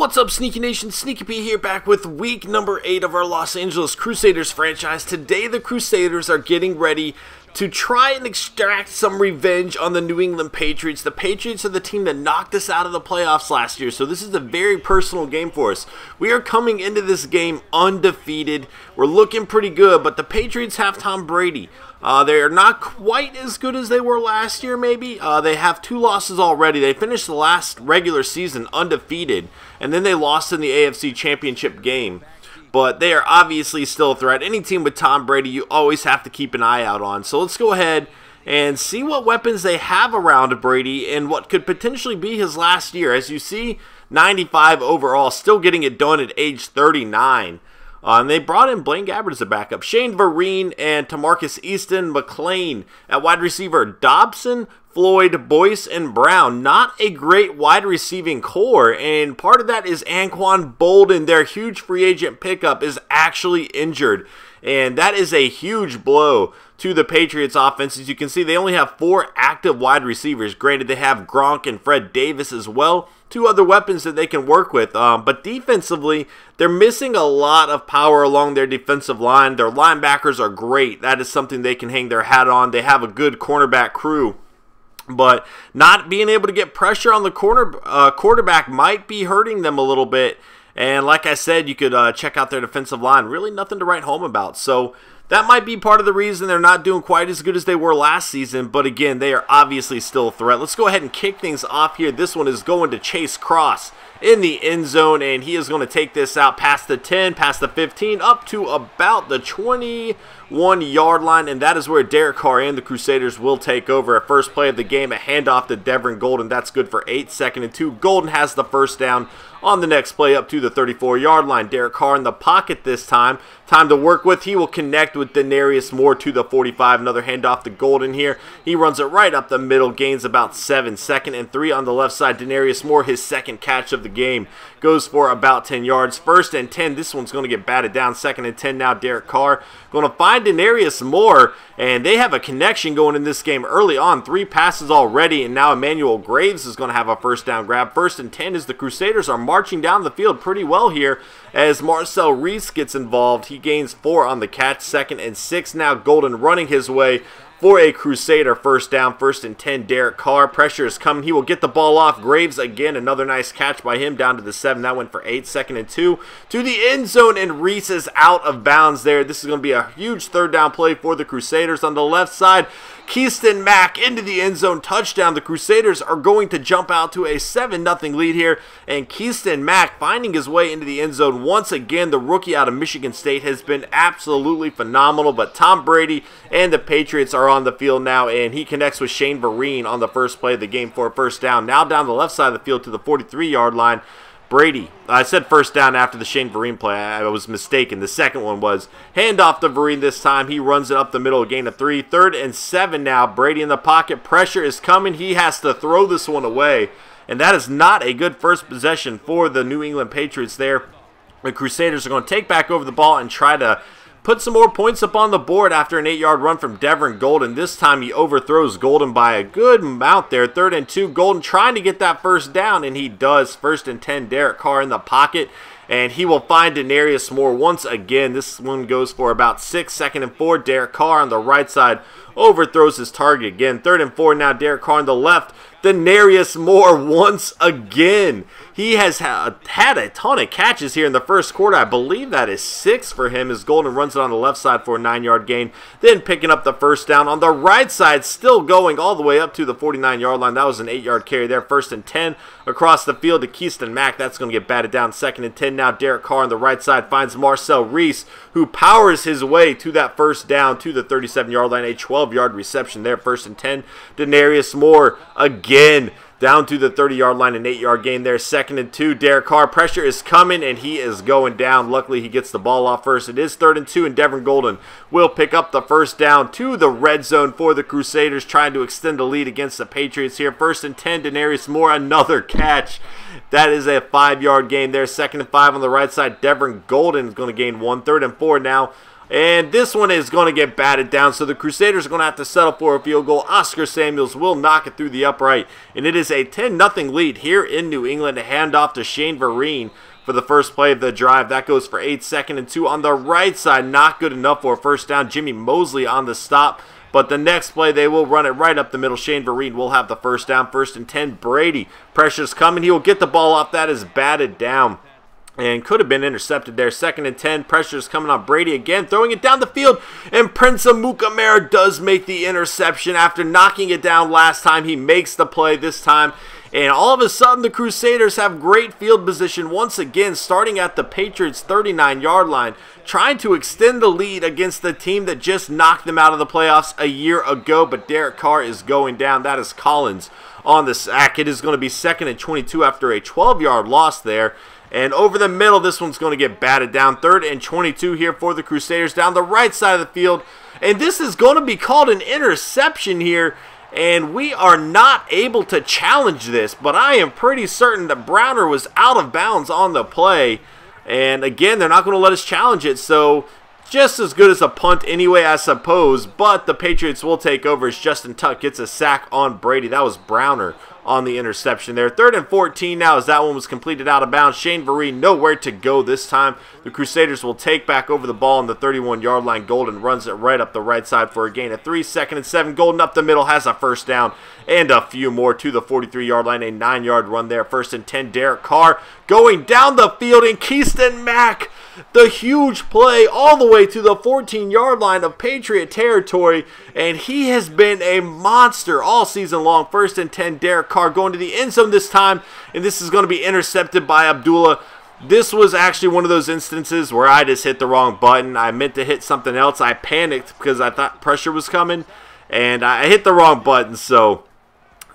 What's up, Sneaky Nation? Sneaky P here, back with week number 8 of our Los Angeles Crusaders franchise. Today, the Crusaders are getting ready to try and extract some revenge on the New England Patriots. The Patriots are the team that knocked us out of the playoffs last year, so this is a very personal game for us. We are coming into this game undefeated. We're looking pretty good, but the Patriots have Tom Brady. Uh, they are not quite as good as they were last year, maybe. Uh, they have two losses already. They finished the last regular season undefeated, and then they lost in the AFC Championship game. But they are obviously still a threat. Any team with Tom Brady, you always have to keep an eye out on. So let's go ahead and see what weapons they have around Brady and what could potentially be his last year. As you see, 95 overall, still getting it done at age 39. Uh, and they brought in Blaine Gabbert as a backup. Shane Vereen and Tamarcus Easton McLean at wide receiver. Dobson, Floyd, Boyce, and Brown. Not a great wide receiving core, and part of that is Anquan Boldin, their huge free agent pickup, is actually injured. And that is a huge blow to the Patriots offense. As you can see, they only have four active wide receivers. Granted, they have Gronk and Fred Davis as well. Two other weapons that they can work with. Um, but defensively, they're missing a lot of power along their defensive line. Their linebackers are great. That is something they can hang their hat on. They have a good cornerback crew but not being able to get pressure on the corner uh, quarterback might be hurting them a little bit. And like I said, you could uh, check out their defensive line. Really nothing to write home about. So that might be part of the reason they're not doing quite as good as they were last season. But again, they are obviously still a threat. Let's go ahead and kick things off here. This one is going to Chase Cross in the end zone, and he is going to take this out past the 10, past the 15, up to about the 21 yard line, and that is where Derek Carr and the Crusaders will take over. A first play of the game, a handoff to Devin Golden. That's good for 8, second and 2. Golden has the first down on the next play up to the 34 yard line. Derek Carr in the pocket this time. Time to work with. He will connect with Denarius Moore to the 45. Another handoff to Golden here. He runs it right up the middle, gains about 7. Second and 3 on the left side. Denarius Moore, his second catch of the game, goes for about 10 yards. First and 10. This one's going to get batted down. Second and 10 now. Derek Carr going to find Denarius Moore, and they have a connection going in this game early on. Three passes already, and now Emmanuel Graves is going to have a first down grab. First and 10 as the Crusaders are marching down the field pretty well here as Marcel Reese gets involved. He gains four on the catch, second and six. Now Golden running his way for a Crusader first down, first and 10. Derek Carr, pressure is coming. He will get the ball off. Graves again, another nice catch by him down to the seven. That went for eight, second and two to the end zone, and Reese is out of bounds there. This is going to be a huge third down play for the Crusaders on the left side. Keyston Mack into the end zone touchdown. The Crusaders are going to jump out to a 7 0 lead here. And Keyston Mack finding his way into the end zone once again. The rookie out of Michigan State has been absolutely phenomenal. But Tom Brady and the Patriots are on the field now. And he connects with Shane Vereen on the first play of the game for a first down. Now down the left side of the field to the 43 yard line. Brady. I said first down after the Shane Vereen play. I was mistaken. The second one was handoff to Vereen this time. He runs it up the middle, gain of three. Third and seven now. Brady in the pocket. Pressure is coming. He has to throw this one away. And that is not a good first possession for the New England Patriots there. The Crusaders are going to take back over the ball and try to put some more points up on the board after an 8-yard run from Devin Golden. This time he overthrows Golden by a good amount there. Third and two. Golden trying to get that first down, and he does. First and 10. Derek Carr in the pocket. And he will find Denarius Moore once again. This one goes for about six. Second and four. Derek Carr on the right side overthrows his target again. Third and four now. Derek Carr on the left Denarius Moore once again. He has ha had a ton of catches here in the first quarter. I believe that is six for him as Golden runs it on the left side for a nine-yard gain. Then picking up the first down on the right side, still going all the way up to the 49-yard line. That was an eight-yard carry there. First and 10 across the field to Keyston Mack. That's going to get batted down. Second and 10 now. Derek Carr on the right side finds Marcel Reese, who powers his way to that first down to the 37-yard line. A 12-yard reception there. First and 10. Denarius Moore again down to the 30 yard line, an 8 yard gain there. Second and two. Derek Carr, pressure is coming, and he is going down. Luckily, he gets the ball off first. It is third and two, and Devin Golden will pick up the first down to the red zone for the Crusaders, trying to extend the lead against the Patriots here. First and 10, Denarius Moore, another catch. That is a five yard gain there. Second and five on the right side. Devin Golden is going to gain one. Third and four now And this one is going to get batted down, so the Crusaders are going to have to settle for a field goal. Oscar Samuels will knock it through the upright, and it is a 10-0 lead here in New England to hand off to Shane Vereen for the first play of the drive. That goes for 8, second and 2 on the right side. Not good enough for a first down. Jimmy Mosley on the stop. But the next play, they will run it right up the middle. Shane Vereen will have the first down. First and 10, Brady. Pressure's coming. He will get the ball off. That is batted down and could have been intercepted there. Second and 10, pressure's coming on Brady again, throwing it down the field, and Prince Amukamara does make the interception after knocking it down last time. He makes the play this time, and all of a sudden the Crusaders have great field position once again, starting at the Patriots' 39-yard line, trying to extend the lead against the team that just knocked them out of the playoffs a year ago, but Derek Carr is going down. That is Collins on the sack. It is going to be second and 22 after a 12-yard loss there. And over the middle, this one's going to get batted down. Third and 22 here for the Crusaders down the right side of the field. And this is going to be called an interception here. And we are not able to challenge this. But I am pretty certain that Browner was out of bounds on the play. And again, they're not going to let us challenge it. So just as good as a punt anyway, I suppose. But the Patriots will take over as Justin Tuck gets a sack on Brady. That was Browner on the interception there. Third and 14 now as that one was completed out of bounds. Shane Vereen nowhere to go this time. The Crusaders will take back over the ball on the 31-yard line. Golden runs it right up the right side for a gain of three. Second and seven. Golden up the middle has a first down and a few more to the 43-yard line. A nine-yard run there. First and 10. Derek Carr going down the field and Keyston Mack the huge play all the way to the 14 yard line of Patriot territory. And he has been a monster all season long. First and 10, Derek Carr going to the end zone this time. And this is going to be intercepted by Abdullah. This was actually one of those instances where I just hit the wrong button. I meant to hit something else. I panicked because I thought pressure was coming. And I hit the wrong button. So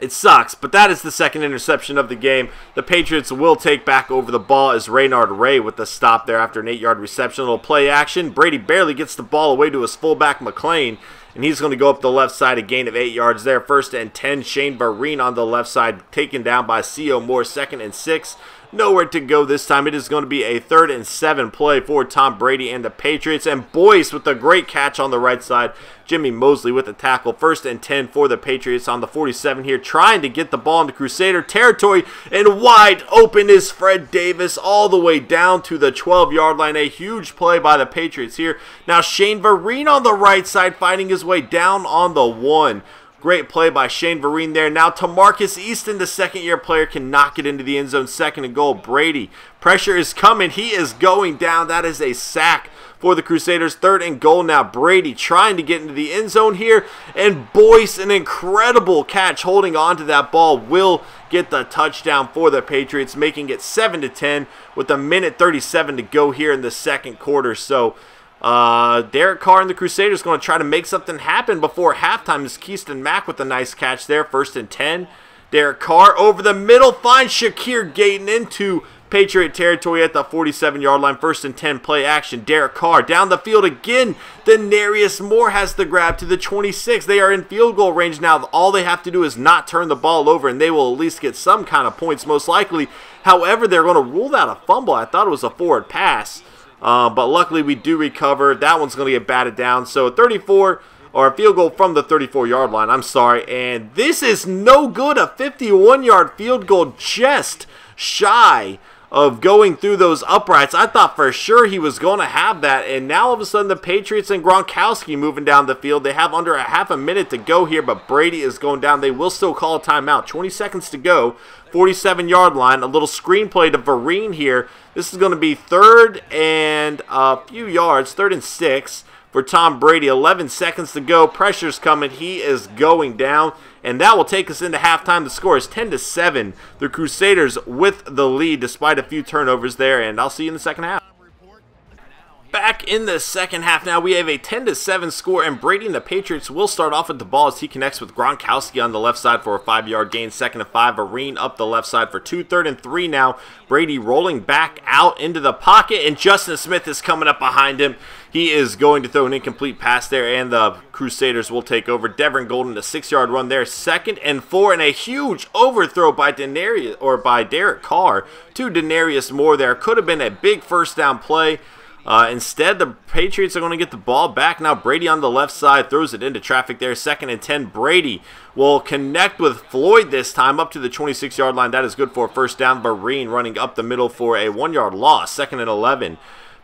it sucks, but that is the second interception of the game. The Patriots will take back over the ball as Reynard Ray with the stop there after an 8-yard reception. A little play action. Brady barely gets the ball away to his fullback McLean, and he's going to go up the left side, a gain of 8 yards there. First and 10, Shane Vereen on the left side, taken down by C.O. Moore, second and 6. Nowhere to go this time. It is going to be a third and seven play for Tom Brady and the Patriots. And Boyce with a great catch on the right side. Jimmy Mosley with the tackle. First and 10 for the Patriots on the 47 here, trying to get the ball into Crusader territory. And wide open is Fred Davis all the way down to the 12 yard line. A huge play by the Patriots here. Now Shane Vereen on the right side, fighting his way down on the one. Great play by Shane Vereen there. Now to Marcus Easton, the second-year player, can knock it into the end zone. Second and goal. Brady. Pressure is coming. He is going down. That is a sack for the Crusaders. Third and goal now. Brady trying to get into the end zone here. And Boyce, an incredible catch holding on to that ball, will get the touchdown for the Patriots, making it 7 to 10 with a minute 37 to go here in the second quarter. So uh, Derek Carr and the Crusaders going to try to make something happen before halftime. Is Keyston Mack with a nice catch there, first and 10. Derek Carr over the middle finds Shakir Gayton into Patriot territory at the 47 yard line. First and 10 play action. Derek Carr down the field again. Denarius Moore has the grab to the 26. They are in field goal range now. All they have to do is not turn the ball over, and they will at least get some kind of points, most likely. However, they're going to rule that a fumble. I thought it was a forward pass. Uh, but luckily we do recover. That one's going to get batted down. So 34 or a field goal from the 34 yard line. I'm sorry. And this is no good. A 51 yard field goal just shy of going through those uprights. I thought for sure he was going to have that. And now all of a sudden the Patriots and Gronkowski moving down the field. They have under a half a minute to go here, but Brady is going down. They will still call a timeout. 20 seconds to go. 47 yard line. A little screenplay to Vereen here. This is going to be third and a few yards, third and six for Tom Brady. 11 seconds to go. Pressure's coming. He is going down. And that will take us into halftime. The score is 10 to 7. The Crusaders with the lead despite a few turnovers there. And I'll see you in the second half. Back in the second half now, we have a 10 to 7 score, and Brady and the Patriots will start off with the ball as he connects with Gronkowski on the left side for a five yard gain. Second and five, Vereen up the left side for two. Third and three now. Brady rolling back out into the pocket, and Justin Smith is coming up behind him. He is going to throw an incomplete pass there, and the Crusaders will take over. Devin Golden, a six-yard run there, second and four, and a huge overthrow by Denarius or by Derek Carr to Denarius Moore. There could have been a big first down play. Uh, instead, the Patriots are going to get the ball back. Now, Brady on the left side throws it into traffic there. Second and 10. Brady will connect with Floyd this time up to the 26 yard line. That is good for a first down. Vereen running up the middle for a one yard loss. Second and 11.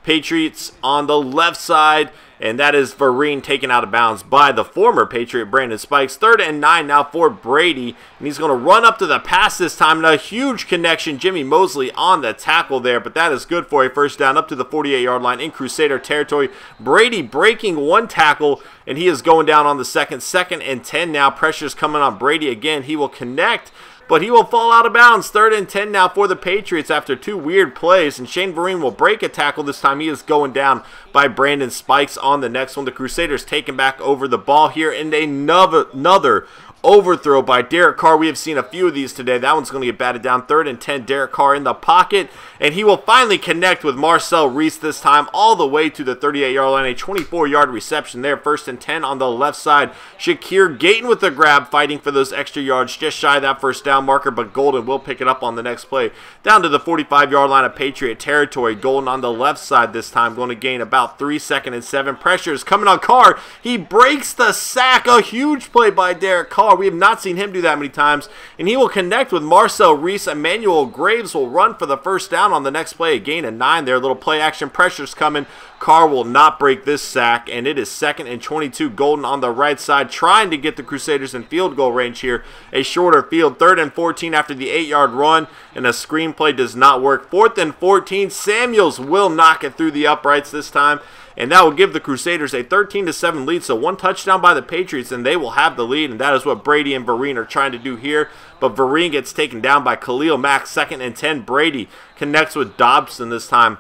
Patriots on the left side, and that is Vereen taken out of bounds by the former Patriot Brandon Spikes. Third and nine now for Brady, and he's going to run up to the pass this time, and a huge connection. Jimmy Mosley on the tackle there, but that is good for a first down up to the 48 yard line in Crusader territory. Brady breaking one tackle, and he is going down on the second. Second and 10 now. Pressure's coming on Brady again. He will connect but he will fall out of bounds. Third and 10 now for the Patriots after two weird plays, and Shane Vereen will break a tackle this time. He is going down by Brandon Spikes on the next one. The Crusaders taking back over the ball here, and another, another overthrow by Derek Carr. We have seen a few of these today. That one's going to get batted down. Third and 10, Derek Carr in the pocket. And he will finally connect with Marcel Reese this time all the way to the 38-yard line. A 24-yard reception there. First and 10 on the left side. Shakir Gayton with the grab, fighting for those extra yards. Just shy of that first down marker, but Golden will pick it up on the next play. Down to the 45-yard line of Patriot territory. Golden on the left side this time, going to gain about three second and seven. Pressures coming on Carr. He breaks the sack. A huge play by Derek Carr. We have not seen him do that many times. And he will connect with Marcel Reese. Emmanuel Graves will run for the first down on the next play. A gain of nine there. Little play action pressure's coming. Carr will not break this sack. And it is second and 22. Golden on the right side trying to get the Crusaders in field goal range here. A shorter field. Third and 14 after the eight yard run. And a screenplay does not work. Fourth and 14. Samuels will knock it through the uprights this time and that will give the Crusaders a 13 to 7 lead. So one touchdown by the Patriots, and they will have the lead, and that is what Brady and Vereen are trying to do here. But Vereen gets taken down by Khalil Mack, second and 10. Brady connects with Dobson this time.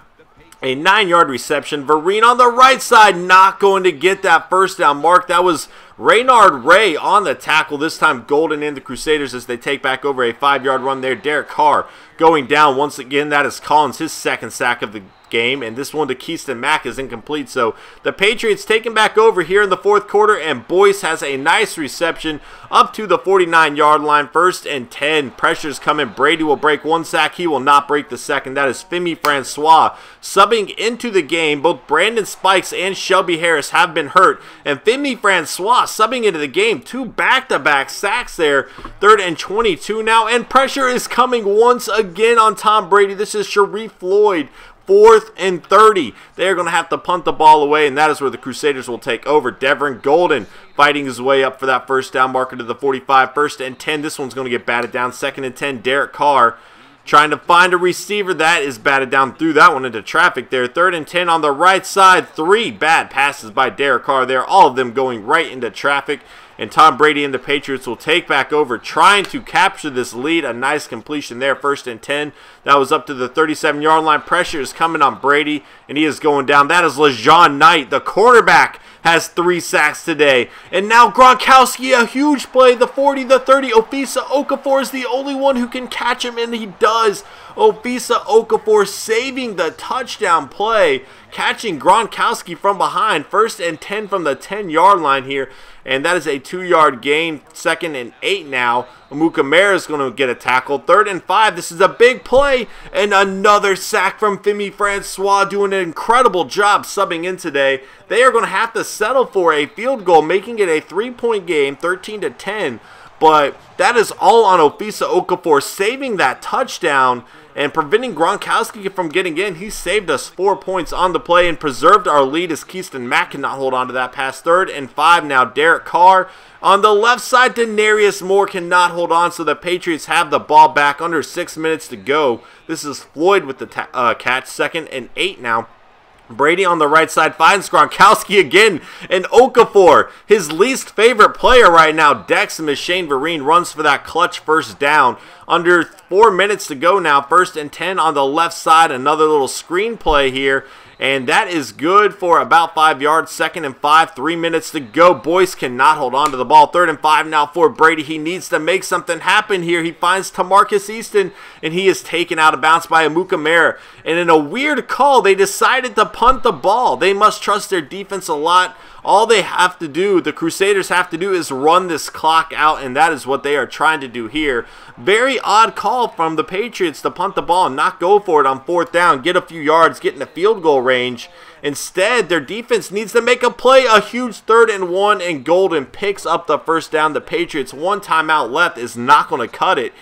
A nine yard reception. Vereen on the right side, not going to get that first down mark. That was Reynard Ray on the tackle. This time Golden in the Crusaders as they take back over a five yard run there. Derek Carr going down once again. That is Collins, his second sack of the game, and this one to Keaston Mack is incomplete. So the Patriots taking back over here in the fourth quarter, and Boyce has a nice reception up to the 49 yard line. First and 10. Pressure's coming. Brady will break one sack. He will not break the second. That is Femi Francois subbing into the game. Both Brandon Spikes and Shelby Harris have been hurt, and Femi Francois subbing into the game. Two back to back sacks there. Third and 22 now, and pressure is coming once again on Tom Brady. This is Sharrif Floyd fourth and 30. They're going to have to punt the ball away, and that is where the Crusaders will take over. Devin Golden fighting his way up for that first down marker to the 45. First and 10. This one's going to get batted down. Second and 10. Derek Carr trying to find a receiver. That is batted down through that one into traffic there. Third and 10 on the right side. Three bad passes by Derek Carr there. All of them going right into traffic and Tom Brady and the Patriots will take back over, trying to capture this lead. A nice completion there, first and 10. That was up to the 37 yard line. Pressure is coming on Brady, and he is going down. That is LeJean Knight, the cornerback, has three sacks today. And now Gronkowski, a huge play, the 40, the 30. Ofisa Okafor is the only one who can catch him, and he does. Ofisa Okafor saving the touchdown play, catching Gronkowski from behind. First and 10 from the 10 yard line here and that is a two-yard gain. Second and eight now. Amukamara is going to get a tackle. Third and five. This is a big play, and another sack from Femi Francois doing an incredible job subbing in today. They are going to have to settle for a field goal, making it a three-point game, 13 to 10. But that is all on Ofisa Okafor saving that touchdown and preventing Gronkowski from getting in. He saved us four points on the play and preserved our lead as Keaston Mack cannot hold on to that pass. Third and five now. Derek Carr on the left side. Denarius Moore cannot hold on, so the Patriots have the ball back under six minutes to go. This is Floyd with the uh, catch. Second and eight now. Brady on the right side finds Gronkowski again, and Okafor, his least favorite player right now, Dex and Shane Vereen runs for that clutch first down. Under four minutes to go now, first and 10 on the left side, another little screen play here, and that is good for about five yards. Second and five, three minutes to go. Boyce cannot hold on to the ball. Third and five now for Brady. He needs to make something happen here. He finds Tamarcus Easton, and he is taken out of bounds by Amukamara. And in a weird call, they decided to punt the ball. They must trust their defense a lot. All they have to do, the Crusaders have to do, is run this clock out, and that is what they are trying to do here. Very odd call from the Patriots to punt the ball and not go for it on fourth down, get a few yards, get in the field goal range. Instead, their defense needs to make a play, a huge third and one, and Golden picks up the first down. The Patriots, one timeout left, is not going to cut it.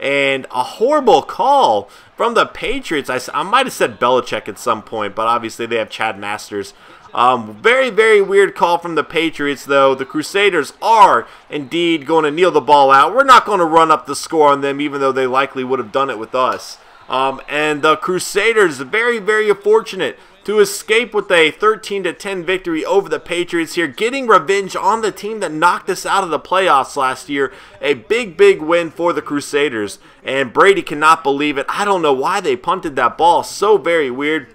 And a horrible call from the Patriots. I, I might have said Belichick at some point, but obviously they have Chad Masters. Um, very, very weird call from the Patriots, though. The Crusaders are indeed going to kneel the ball out. We're not going to run up the score on them, even though they likely would have done it with us. Um, and the Crusaders, very, very fortunate to escape with a 13 10 victory over the Patriots here, getting revenge on the team that knocked us out of the playoffs last year. A big, big win for the Crusaders. And Brady cannot believe it. I don't know why they punted that ball. So very weird.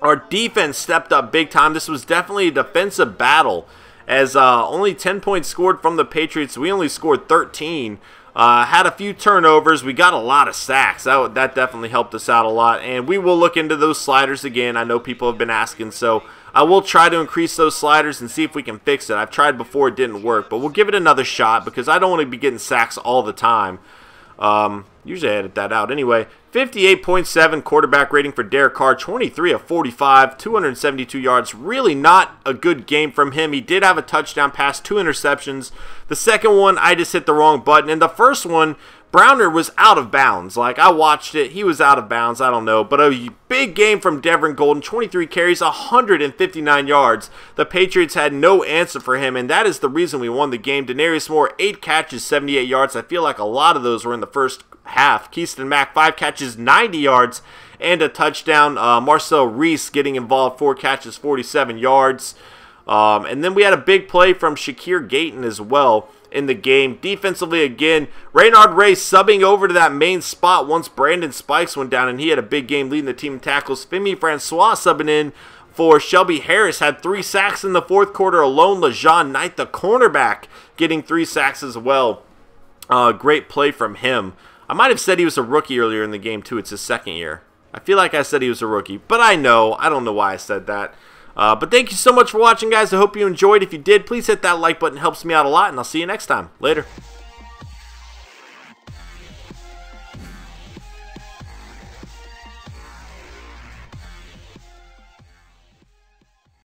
Our defense stepped up big time. This was definitely a defensive battle as uh, only 10 points scored from the Patriots. We only scored 13. Uh, had a few turnovers. We got a lot of sacks. That, that definitely helped us out a lot. And we will look into those sliders again. I know people have been asking, so I will try to increase those sliders and see if we can fix it. I've tried before, it didn't work, but we'll give it another shot because I don't want to be getting sacks all the time. Um, usually I edit that out. Anyway, 58.7 quarterback rating for Derek Carr, 23 of 45, 272 yards. Really not a good game from him. He did have a touchdown pass, two interceptions. The second one, I just hit the wrong button. And the first one, Browner was out of bounds. Like, I watched it. He was out of bounds. I don't know. But a big game from Devin Golden. 23 carries, 159 yards. The Patriots had no answer for him, and that is the reason we won the game. Denarius Moore, 8 catches, 78 yards. I feel like a lot of those were in the first half. Keyston Mack, 5 catches, 90 yards, and a touchdown. Uh, Marcel Reese getting involved, 4 catches, 47 yards. Um, and then we had a big play from Shakir Gayton as well in the game. Defensively, again, Reynard Ray subbing over to that main spot once Brandon Spikes went down, and he had a big game leading the team in tackles. Femi Francois subbing in for Shelby Harris, had three sacks in the fourth quarter alone. LeJean Knight, the cornerback, getting three sacks as well. Uh, great play from him. I might have said he was a rookie earlier in the game, too. It's his second year. I feel like I said he was a rookie, but I know. I don't know why I said that. Uh, but thank you so much for watching, guys. I hope you enjoyed. If you did, please hit that like button. It helps me out a lot, and I'll see you next time. Later.